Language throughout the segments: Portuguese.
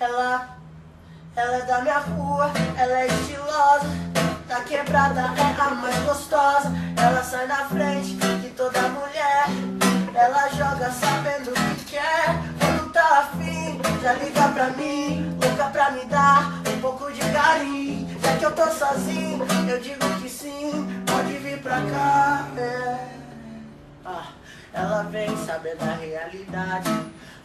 Ela, ela é da minha rua, ela é estilosa. Da quebrada é a mais gostosa. Ela sai na frente de toda mulher. Ela joga sabendo o que quer. Quando tá afim, já liga pra mim. Louca pra me dar um pouco de carinho. Já que eu tô sozinho, eu digo que sim. Pode vir pra cá. É. Ah, ela vem sabendo a realidade.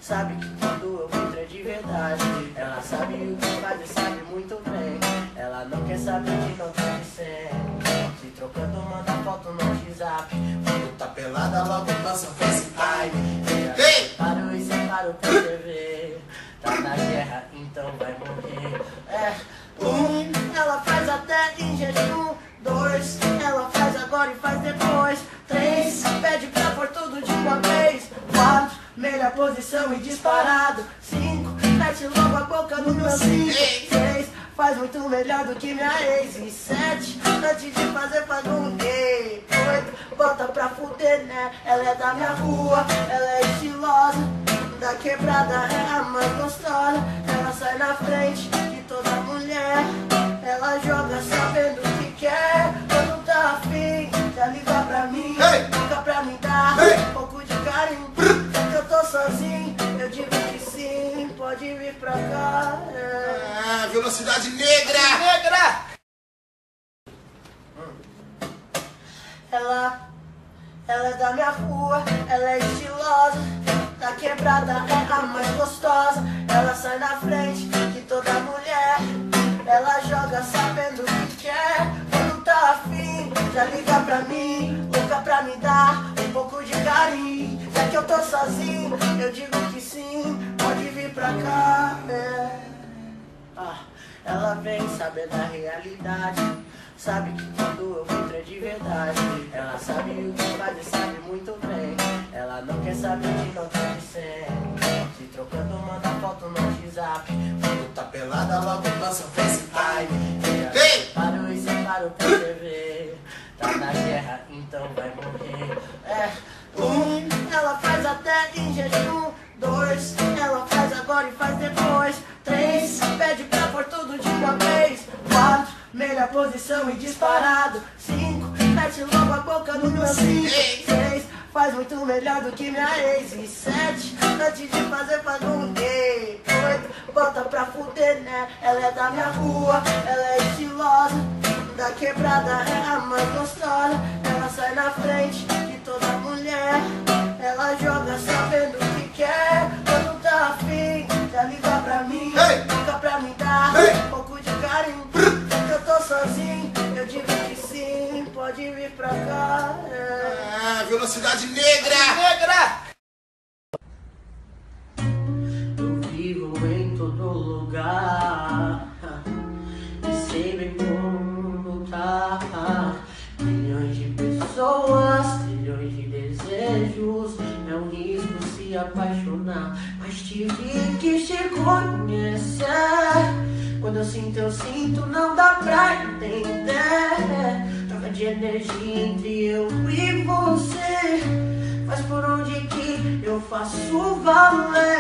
Sabe que quando eu entro é de verdade. Ela sabe o que faz e sabe muito bem. Ela não quer saber de não ter Se trocando, manda foto no WhatsApp. Quando tá pelada, logo dança FaceTime. Ei! Parou e separou pra TV. Tá na guerra, então vai morrer. É, um, ela faz até em jejum. Dois, ela faz agora e faz depois. Três, pede pra pôr tudo de uma vez. Quatro, melhor posição e disparado. Cinco, mete logo a boca no meu cinco. Seis, faz muito melhor do que minha ex. E sete, antes de fazer faz um gay. Oito, bota pra fuder, né? Ela é da minha rua, ela é estilosa. Da quebrada é a mais gostosa. Ela sai na frente de toda mulher. Ela joga sabendo o que quer. Quando tá afim, já liga pra mim. Sozinho, eu digo que sim. Pode vir pra cá. É. Ah, velocidade negra! Negra! Ela, ela é da minha rua, ela é estilosa. Da quebrada é a mais gostosa. Ela sai na frente de toda mulher. Ela joga sabendo o que quer. Quando tá afim, já liga pra mim. Louca pra me dar um pouco de carinho. Já que eu tô sozinho, eu digo que sim. Pode vir pra cá. É. Ah, ela vem sabendo a realidade. Sabe que quando eu entro é de verdade. Ela sabe o que faz e sabe muito bem. Ela não quer saber de não ter Se trocando, manda foto no WhatsApp. Quando tá pelada, logo dança FaceTime. Ei! Parou e separou pra TV. Tá na guerra, então vai morrer. É, um, ela faz até em jejum. Dois, ela faz agora e faz depois. Três, pede pra pôr tudo de uma vez. Quatro, melhor posição e disparado. Cinco, mete logo a boca no meu cinco. Seis, faz muito melhor do que minha ex. E sete, antes de fazer faz um gay. Oito, bota pra fuder, né? Ela é da minha rua, ela é estilosa. Da quebrada é a mais gostosa. Ela sai na frente de toda mulher. Ela joga sabendo o que quer. Quando tá afim, já liga pra mim. Liga pra me dar um pouco de carinho. Já que eu tô sozinho, eu digo que sim. Pode vir pra cá. É. Ah, velocidade! Negra! Te conhecer Quando eu sinto, eu sinto, não dá pra entender. Troca de energia entre eu e você. Mas por onde que eu faço valer?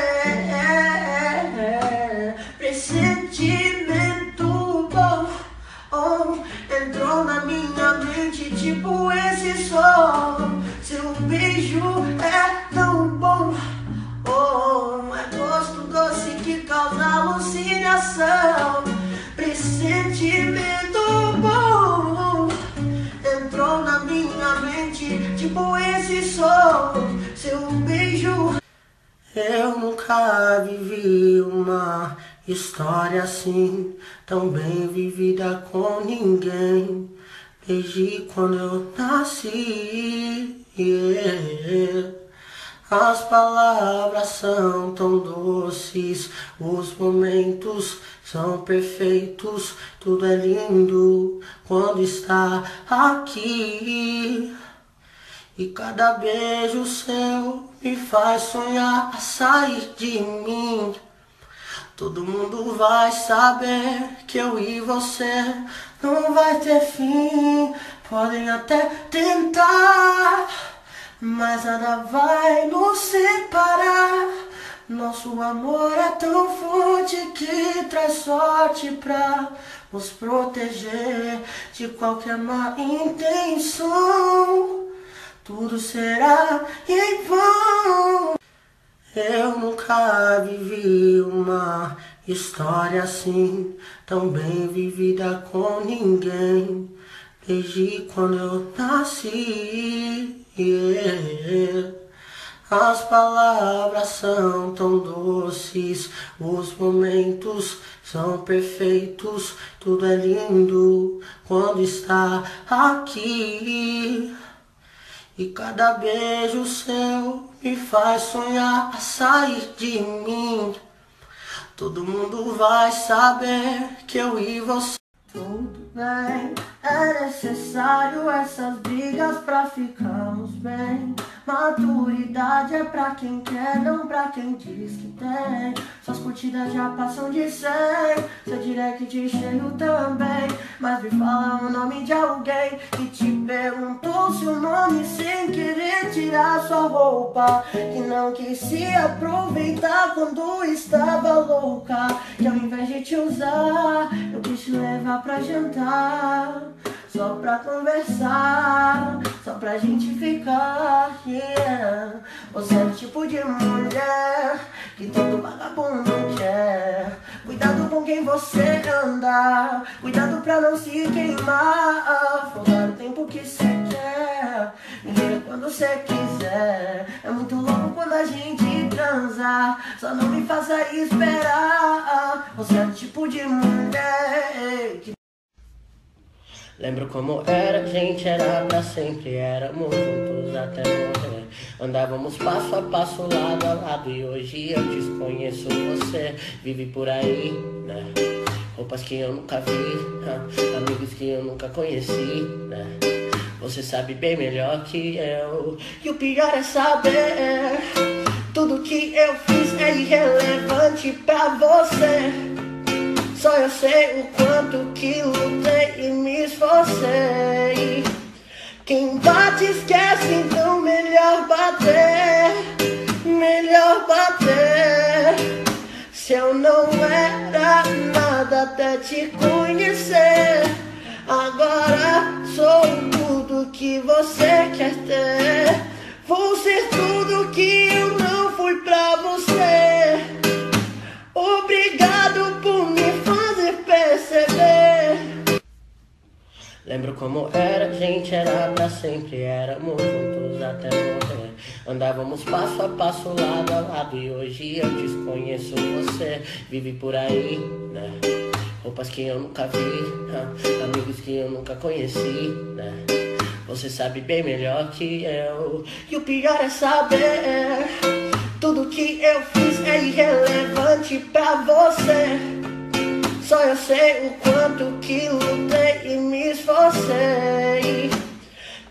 Pressentimento bom oh, Entrou na minha mente tipo esse som. Seu beijo é doce que causa alucinação Pressentimento bom Entrou na minha mente, tipo esse som, seu beijo. Eu nunca vivi uma história assim, tão bem vivida com ninguém. Desde quando eu nasci. yeah. As palavras são tão doces, os momentos são perfeitos, tudo é lindo quando está aqui. E cada beijo seu me faz sonhar a sair de mim. Todo mundo vai saber que eu e você não vai ter fim. Podem até tentar, mas nada vai nos separar. Nosso amor é tão forte que traz sorte pra nos proteger de qualquer má intenção. Tudo será em vão. Eu nunca vivi uma história assim, tão bem vivida com ninguém, desde quando eu nasci. Yeah. As palavras são tão doces, os momentos são perfeitos, tudo é lindo quando está aqui. E cada beijo seu me faz sonhar a sair de mim. Todo mundo vai saber que eu e você. Tudo bem, é necessário essas brigas pra ficarmos bem. Maturidade é pra quem quer, não pra quem diz que tem. Suas curtidas já passam de 100, seu direct cheio também. Mas me fala o nome de alguém que te perguntou seu nome sem querer tirar sua roupa. Que não quis se aproveitar quando estava louca. Que ao invés de te usar, eu quis te levar pra jantar. Só pra conversar, só pra gente ficar, yeah. Você é o tipo de mulher que todo vagabundo quer. Cuidado com quem você anda, cuidado pra não se queimar. Folgar o tempo que você quer, liga quando você quiser. É muito louco quando a gente transa, só não me faça esperar. Você é o tipo de mulher que Lembro como era, gente era pra sempre, éramos juntos até morrer. Andávamos passo a passo, lado a lado, e hoje eu desconheço você. Vive por aí, né? Roupas que eu nunca vi, amigos que eu nunca conheci, né? Você sabe bem melhor que eu. E o pior é saber, tudo que eu fiz é irrelevante pra você. Só eu sei o quanto que lutei e me esforcei. Quem bate esquece, então melhor bater, melhor bater. Se eu não era nada até te conhecer, agora sou tudo que você quer ter. Vou ser tudo que eu não fui pra você. Obrigado Lembro como era, gente era pra sempre, éramos juntos até morrer. Andávamos passo a passo, lado a lado, e hoje eu desconheço você. Vive por aí, né? Roupas que eu nunca vi, amigos que eu nunca conheci, né? Você sabe bem melhor que eu. E o pior é saber, tudo que eu fiz é irrelevante pra você. Só eu sei o quanto que lutei e me esforcei.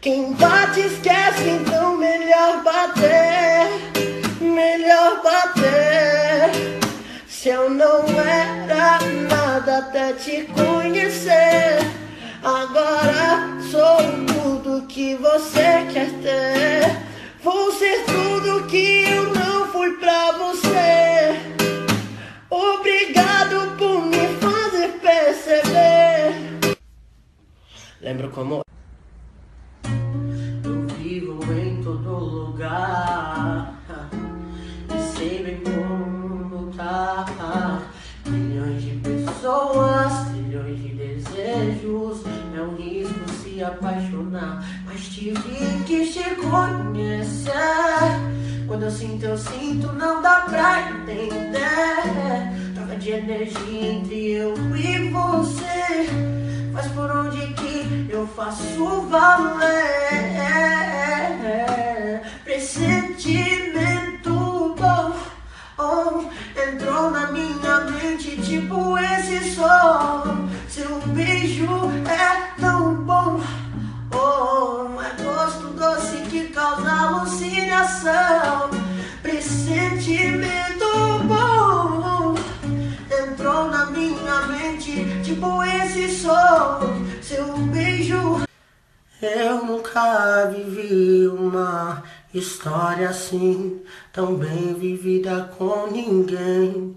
Quem bate esquece, então melhor bater, melhor bater. Se eu não era nada até te conhecer, agora sou tudo que você quer ter. Vou ser tudo que eu não fui pra você. Lembro como eu vivo em todo lugar e sei bem como tá. Milhões de pessoas, trilhões de desejos. É um risco se apaixonar, mas tive que te conhecer. Quando eu sinto, eu sinto, não dá pra entender de energia entre eu e você. Mas por onde que eu faço valer? Pressentimento bom oh, entrou na minha mente, tipo esse som. Seu beijo Eu nunca vivi uma história assim, tão bem vivida com ninguém.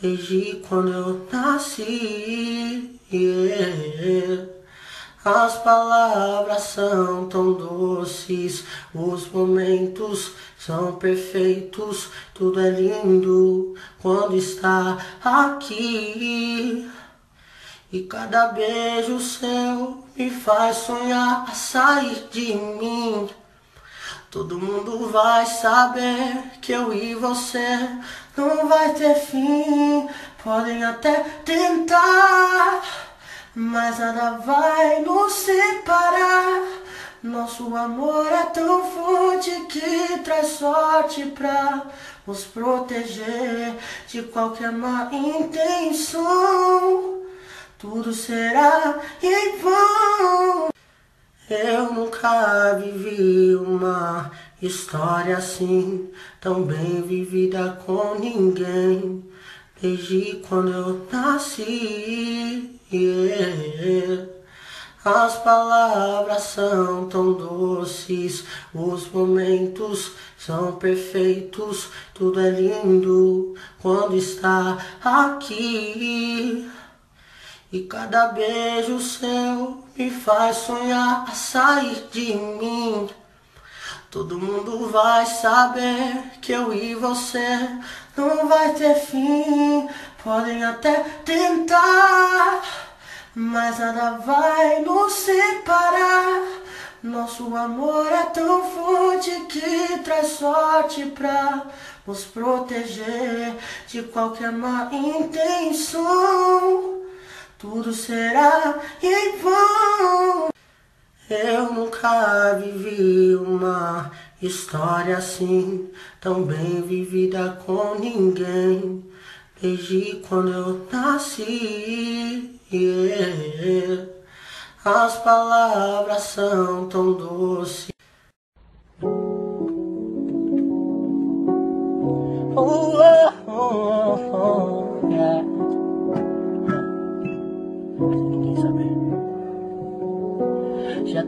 Desde quando eu nasci, yeah. As palavras são tão doces, os momentos são perfeitos, tudo é lindo quando está aqui. E cada beijo seu me faz sonhar a sair de mim. Todo mundo vai saber que eu e você não vai ter fim. Podem até tentar mas nada vai nos separar. Nosso amor é tão forte que traz sorte pra nos proteger de qualquer má intenção. Tudo será em vão. Eu nunca vivi uma história assim, tão bem vivida com ninguém. Desde quando eu nasci, yeah. As palavras são tão doces, os momentos são perfeitos, tudo é lindo quando está aqui. E cada beijo seu me faz sonhar a sair de mim. Todo mundo vai saber que eu e você não vai ter fim. Podem até tentar, mas nada vai nos separar. Nosso amor é tão forte que traz sorte pra nos proteger de qualquer má intenção. Tudo será em vão. Eu nunca vivi uma história assim, tão bem vivida com ninguém. Desde quando eu nasci, yeah. as palavras são tão doces. Oh,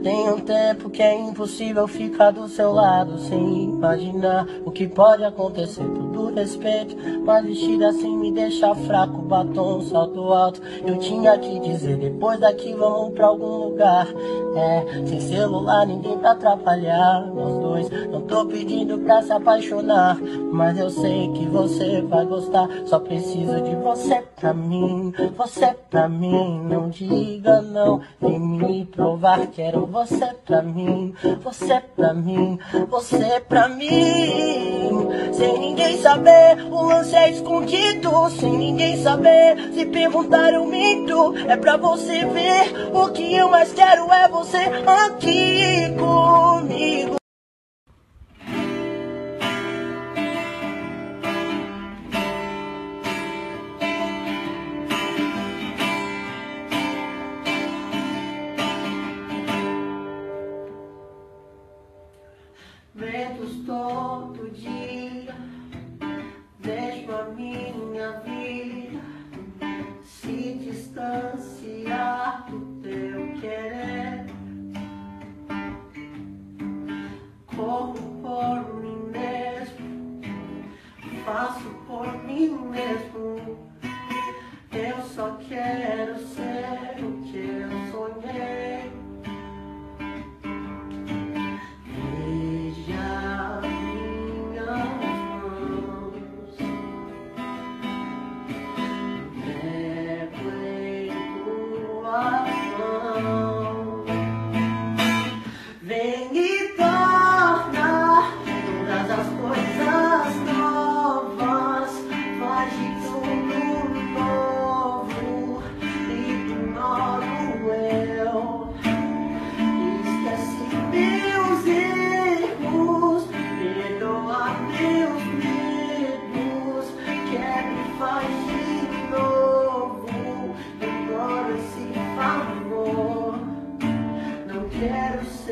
tem um tempo que é impossível ficar do seu lado sem imaginar o que pode acontecer. Tudo respeito, mas vestido assim me deixa fraco. Batom, salto alto. Eu tinha que dizer, depois daqui vamos pra algum lugar. É, sem celular, ninguém pra atrapalhar. Nós dois, não tô pedindo pra se apaixonar. Mas eu sei que você vai gostar. Só preciso de você pra mim. Você pra mim, não diga não. Vem me provar que quero você pra mim, você pra mim, você pra mim. Sem ninguém saber, o lance é escondido. Sem ninguém saber, se perguntar eu minto. É pra você ver, o que eu mais quero é você aqui comigo. get quero ser.